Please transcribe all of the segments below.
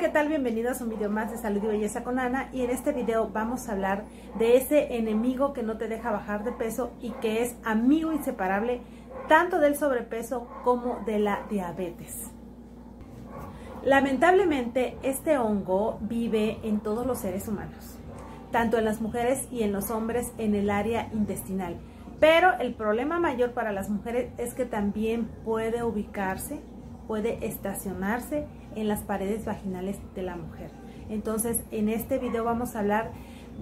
¿qué tal? Bienvenidos a un video más de Salud y Belleza con Ana y en este video vamos a hablar de ese enemigo que no te deja bajar de peso y que es amigo inseparable tanto del sobrepeso como de la diabetes. Lamentablemente este hongo vive en todos los seres humanos, tanto en las mujeres y en los hombres en el área intestinal. Pero el problema mayor para las mujeres es que también puede ubicarse, puede estacionarse en las paredes vaginales de la mujer. Entonces, en este video vamos a hablar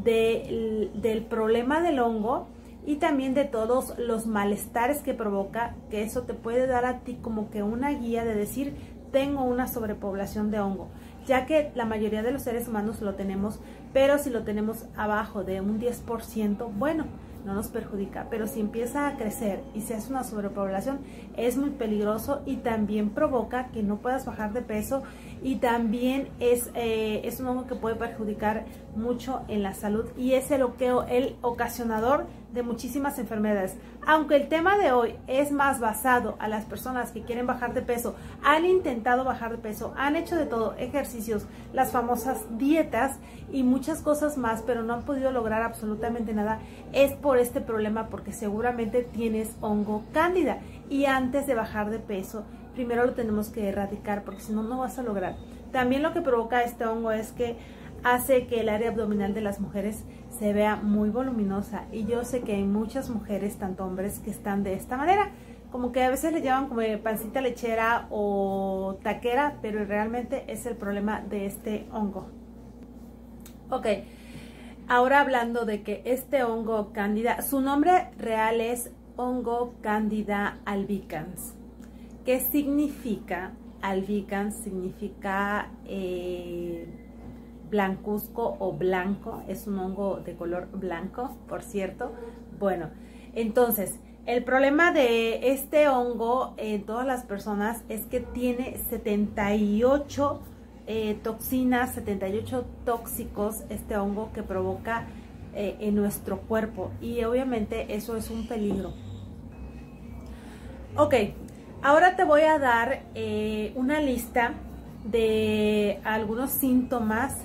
del problema del hongo y también de todos los malestares que provoca, que eso te puede dar a ti como que una guía de decir, tengo una sobrepoblación de hongo, ya que la mayoría de los seres humanos lo tenemos, pero si lo tenemos abajo de un 10%, bueno, no nos perjudica, pero si empieza a crecer y se hace una sobrepoblación es muy peligroso y también provoca que no puedas bajar de peso y también es, eh, es un hongo que puede perjudicar mucho en la salud y es el, el ocasionador de muchísimas enfermedades. Aunque el tema de hoy es más basado a las personas que quieren bajar de peso, han intentado bajar de peso, han hecho de todo, ejercicios, las famosas dietas y muchas cosas más, pero no han podido lograr absolutamente nada, es por este problema porque seguramente tienes hongo cándida y antes de bajar de peso, primero lo tenemos que erradicar porque si no, no vas a lograr. También lo que provoca este hongo es que hace que el área abdominal de las mujeres se vea muy voluminosa y yo sé que hay muchas mujeres, tanto hombres, que están de esta manera, como que a veces le llaman como pancita lechera o taquera, pero realmente es el problema de este hongo. Ok, ahora hablando de que este hongo cándida, su nombre real es hongo cándida albicans. ¿Qué significa? Albicans significa... Eh, blancuzco o blanco, es un hongo de color blanco, por cierto. Bueno, entonces, el problema de este hongo en todas las personas es que tiene 78 eh, toxinas, 78 tóxicos, este hongo que provoca eh, en nuestro cuerpo y obviamente eso es un peligro. Ok, ahora te voy a dar eh, una lista de algunos síntomas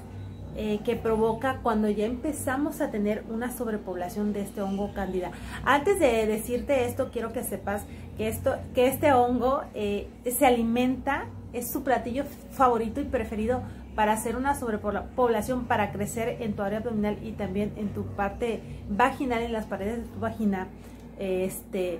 eh, que provoca cuando ya empezamos a tener una sobrepoblación de este hongo cándida. Antes de decirte esto, quiero que sepas que, esto, que este hongo eh, se alimenta, es su platillo favorito y preferido para hacer una sobrepoblación, para crecer en tu área abdominal y también en tu parte vaginal, en las paredes de tu vagina. Este,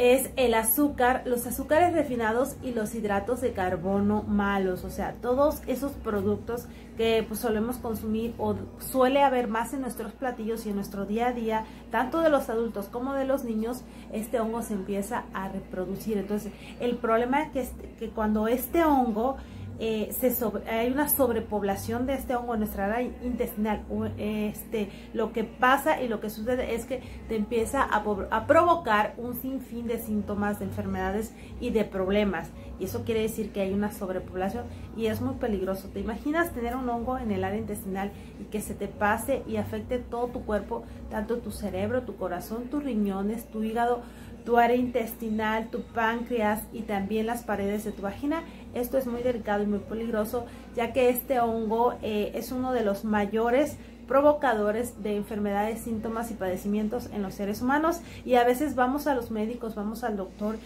es el azúcar, los azúcares refinados y los hidratos de carbono malos, o sea, todos esos productos que pues, solemos consumir o suele haber más en nuestros platillos y en nuestro día a día, tanto de los adultos como de los niños, este hongo se empieza a reproducir. Entonces, el problema es que, que cuando este hongo eh, se hay una sobrepoblación de este hongo en nuestra área intestinal. Este, lo que pasa y lo que sucede es que te empieza a, a provocar un sinfín de síntomas, de enfermedades y de problemas. Y eso quiere decir que hay una sobrepoblación y es muy peligroso. ¿Te imaginas tener un hongo en el área intestinal y que se te pase y afecte todo tu cuerpo, tanto tu cerebro, tu corazón, tus riñones, tu hígado? tu área intestinal, tu páncreas y también las paredes de tu vagina. Esto es muy delicado y muy peligroso ya que este hongo eh, es uno de los mayores provocadores de enfermedades, síntomas y padecimientos en los seres humanos. Y a veces vamos a los médicos, vamos al doctor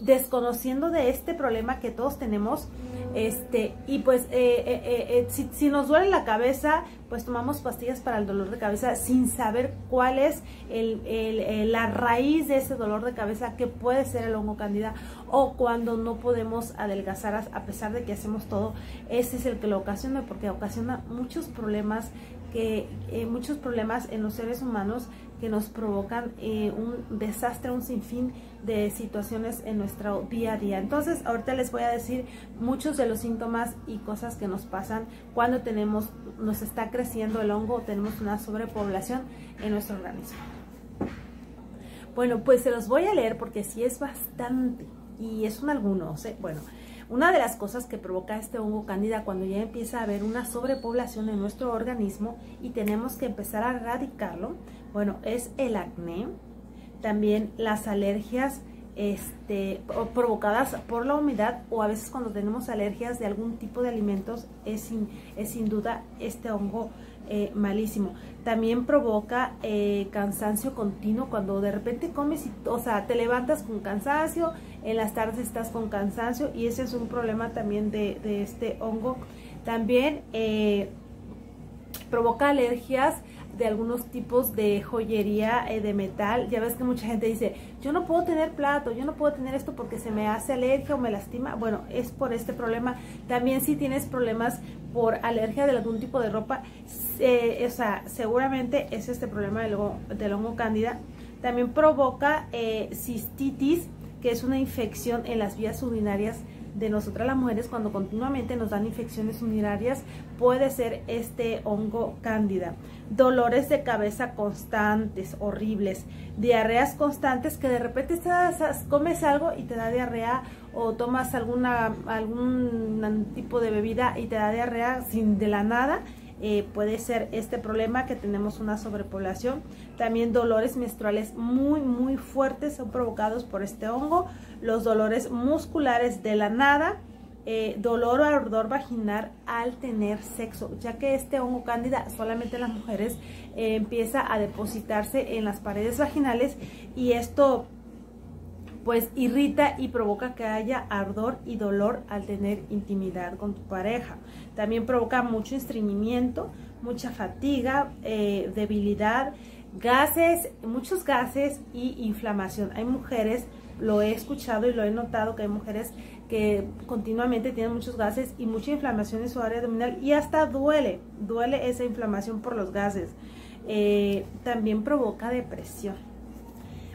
desconociendo de este problema que todos tenemos. Este y pues eh, eh, eh, si, nos duele la cabeza pues tomamos pastillas para el dolor de cabeza sin saber cuál es el, la raíz de ese dolor de cabeza que puede ser el hongo candida o cuando no podemos adelgazar a pesar de que hacemos todo. Ese es el que lo ocasiona porque ocasiona muchos problemas que eh, muchos problemas en los seres humanos que nos provocan eh, un desastre, un sinfín de situaciones en nuestro día a día. Entonces, ahorita les voy a decir muchos de los síntomas y cosas que nos pasan cuando tenemos, nos está creciendo el hongo o tenemos una sobrepoblación en nuestro organismo. Bueno, pues se los voy a leer porque sí es bastante y son algunos. ¿eh? Bueno, una de las cosas que provoca este hongo cándida cuando ya empieza a haber una sobrepoblación en nuestro organismo y tenemos que empezar a erradicarlo, bueno, es el acné, también las alergias este, provocadas por la humedad o a veces cuando tenemos alergias de algún tipo de alimentos es sin, es sin duda este hongo eh, malísimo. También provoca eh, cansancio continuo cuando de repente comes, y, o sea, te levantas con cansancio, en las tardes estás con cansancio y ese es un problema también de, de este hongo. También eh, provoca alergias de algunos tipos de joyería eh, de metal. Ya ves que mucha gente dice, yo no puedo tener plato, yo no puedo tener esto porque se me hace alergia o me lastima. Bueno, es por este problema. También si tienes problemas por alergia de algún tipo de ropa, o sea, seguramente es este problema del, del hongo cándida. También provoca eh, cistitis, que es una infección en las vías urinarias de nosotras las mujeres cuando continuamente nos dan infecciones urinarias puede ser este hongo cándida. Dolores de cabeza constantes, horribles, diarreas constantes que de repente comes algo y te da diarrea o tomas alguna algún tipo de bebida y te da diarrea sin de la nada eh, puede ser este problema que tenemos una sobrepoblación. También dolores menstruales muy, muy fuertes son provocados por este hongo. Los dolores musculares de la nada. Eh, dolor o ardor vaginal al tener sexo, ya que este hongo cándida solamente en las mujeres eh, empieza a depositarse en las paredes vaginales y esto pues irrita y provoca que haya ardor y dolor al tener intimidad con tu pareja. También provoca mucho estreñimiento, mucha fatiga, eh, debilidad, gases, muchos gases y inflamación. Hay mujeres, lo he escuchado y lo he notado que hay mujeres que continuamente tienen muchos gases y mucha inflamación en su área abdominal y hasta duele, duele esa inflamación por los gases. Eh, también provoca depresión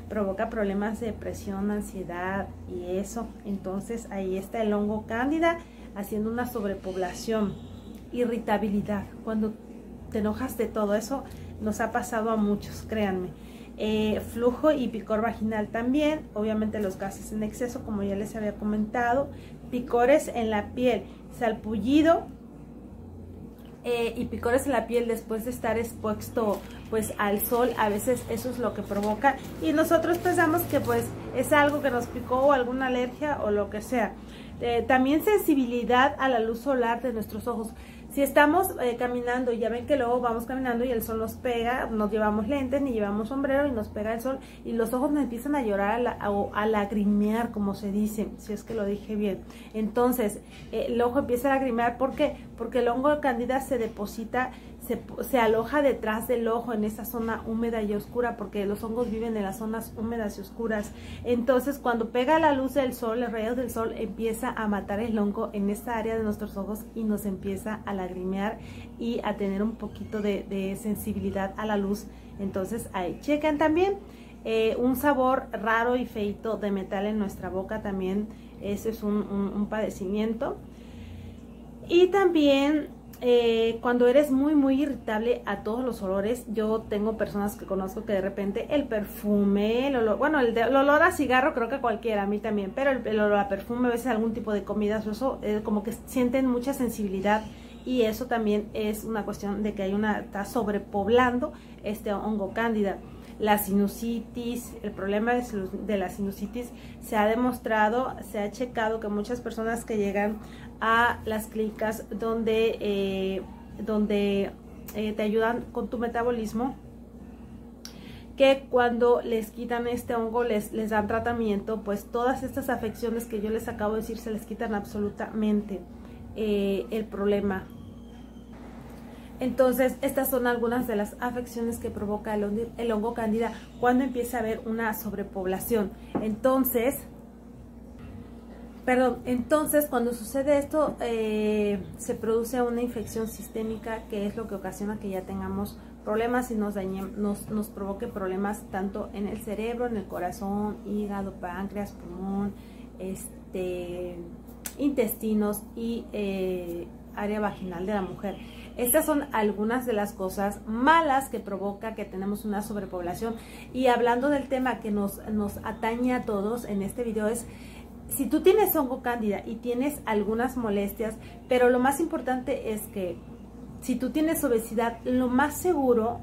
provoca problemas de depresión, ansiedad y eso. Entonces ahí está el hongo cándida haciendo una sobrepoblación, irritabilidad. Cuando te enojas de todo eso, nos ha pasado a muchos, créanme. Eh, flujo y picor vaginal también, obviamente los gases en exceso, como ya les había comentado, picores en la piel, salpullido eh, y picores en la piel después de estar expuesto pues al sol, a veces eso es lo que provoca y nosotros pensamos que pues es algo que nos picó o alguna alergia o lo que sea. Eh, también sensibilidad a la luz solar de nuestros ojos. Si estamos eh, caminando ya ven que luego vamos caminando y el sol nos pega, nos llevamos lentes ni llevamos sombrero y nos pega el sol y los ojos nos empiezan a llorar o a lagrimear, como se dice, si es que lo dije bien. Entonces, eh, el ojo empieza a lagrimear, ¿por qué? Porque el hongo de candida se deposita se, aloja detrás del ojo en esa zona húmeda y oscura porque los hongos viven en las zonas húmedas y oscuras. Entonces cuando pega la luz del sol, el rayos del sol empieza a matar el hongo en esta área de nuestros ojos y nos empieza a lagrimear y a tener un poquito de, sensibilidad a la luz. Entonces ahí chequen también. Eh, un sabor raro y feito de metal en nuestra boca también, ese es un padecimiento. Y también eh, cuando eres muy muy irritable a todos los olores, yo tengo personas que conozco que de repente el perfume, el olor, bueno, el, olor a cigarro creo que cualquiera, a mí también, pero el, olor a perfume, a veces algún tipo de comida, eso eh, como que sienten mucha sensibilidad y eso también es una cuestión de que hay una, está sobrepoblando este hongo cándida la sinusitis, el problema de, la sinusitis se ha demostrado, se ha checado que muchas personas que llegan a las clínicas donde, eh, donde eh, te ayudan con tu metabolismo, que cuando les quitan este hongo, les, dan tratamiento, pues todas estas afecciones que yo les acabo de decir se les quitan absolutamente eh, el problema entonces, estas son algunas de las afecciones que provoca el, hongo cándida cuando empieza a haber una sobrepoblación. Entonces, perdón, entonces cuando sucede esto, eh, se produce una infección sistémica que es lo que ocasiona que ya tengamos problemas y nos, nos, nos provoque problemas tanto en el cerebro, en el corazón, hígado, páncreas, pulmón, este, intestinos y eh, área vaginal de la mujer. Estas son algunas de las cosas malas que provoca que tenemos una sobrepoblación. Y hablando del tema que nos, nos atañe a todos en este video es si tú tienes hongo cándida y tienes algunas molestias, pero lo más importante es que si tú tienes obesidad, lo más seguro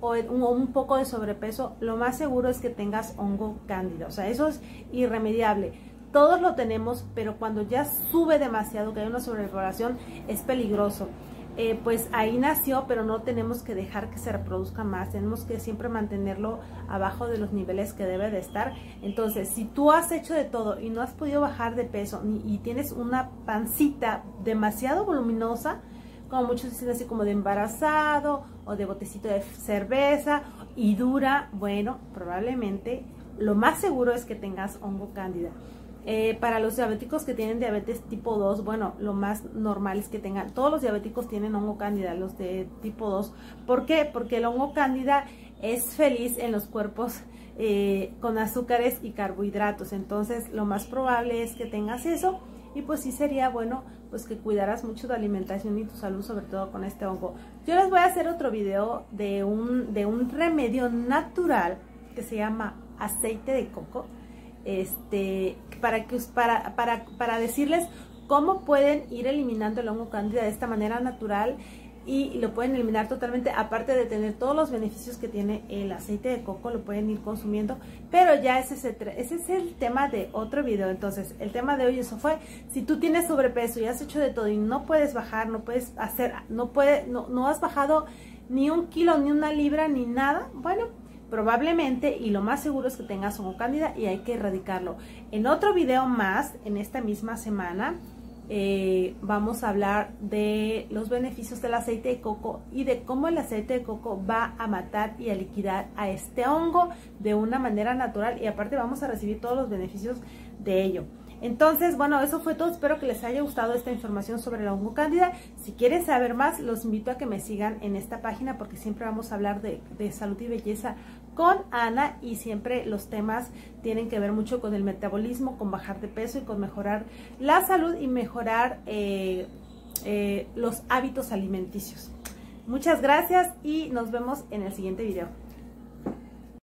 o un poco de sobrepeso, lo más seguro es que tengas hongo cándida. O sea, eso es irremediable. Todos lo tenemos, pero cuando ya sube demasiado, que hay una sobrepoblación, es peligroso. Eh, pues ahí nació, pero no tenemos que dejar que se reproduzca más, tenemos que siempre mantenerlo abajo de los niveles que debe de estar. Entonces, si tú has hecho de todo y no has podido bajar de peso y tienes una pancita demasiado voluminosa, como muchos dicen así como de embarazado o de botecito de cerveza y dura, bueno, probablemente lo más seguro es que tengas hongo cándida. Eh, para los diabéticos que tienen diabetes tipo 2, bueno, lo más normal es que tengan, todos los diabéticos tienen hongo cándida, los de tipo 2. ¿Por qué? Porque el hongo cándida es feliz en los cuerpos eh, con azúcares y carbohidratos. Entonces, lo más probable es que tengas eso y pues sí sería bueno pues que cuidaras mucho tu alimentación y tu salud, sobre todo con este hongo. Yo les voy a hacer otro video de un, de un remedio natural que se llama aceite de coco este, para, que, para, para, para decirles cómo pueden ir eliminando el hongo cándida de esta manera natural y lo pueden eliminar totalmente, aparte de tener todos los beneficios que tiene el aceite de coco, lo pueden ir consumiendo, pero ya ese es el, ese es el tema de otro video, entonces el tema de hoy eso fue, si tú tienes sobrepeso y has hecho de todo y no puedes bajar, no puedes hacer, no, puede, no, no has bajado ni un kilo, ni una libra, ni nada, bueno, probablemente y lo más seguro es que tengas hongo cándida y hay que erradicarlo. En otro video más, en esta misma semana, eh, vamos a hablar de los beneficios del aceite de coco y de cómo el aceite de coco va a matar y a liquidar a este hongo de una manera natural y aparte vamos a recibir todos los beneficios de ello. Entonces, bueno, eso fue todo. Espero que les haya gustado esta información sobre la hongo cándida. Si quieren saber más, los invito a que me sigan en esta página porque siempre vamos a hablar de, salud y belleza con Ana y siempre los temas tienen que ver mucho con el metabolismo, con bajar de peso y con mejorar la salud y mejorar eh, eh, los hábitos alimenticios. Muchas gracias y nos vemos en el siguiente video.